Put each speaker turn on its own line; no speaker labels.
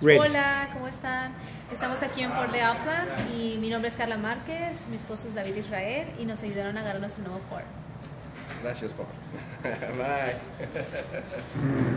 Ready.
Hola, ¿cómo están? Estamos aquí en Ford de Upland y mi nombre es Carla Márquez, mi esposo es David Israel y nos ayudaron a ganar nuestro nuevo Ford.
Gracias, Ford. Bye.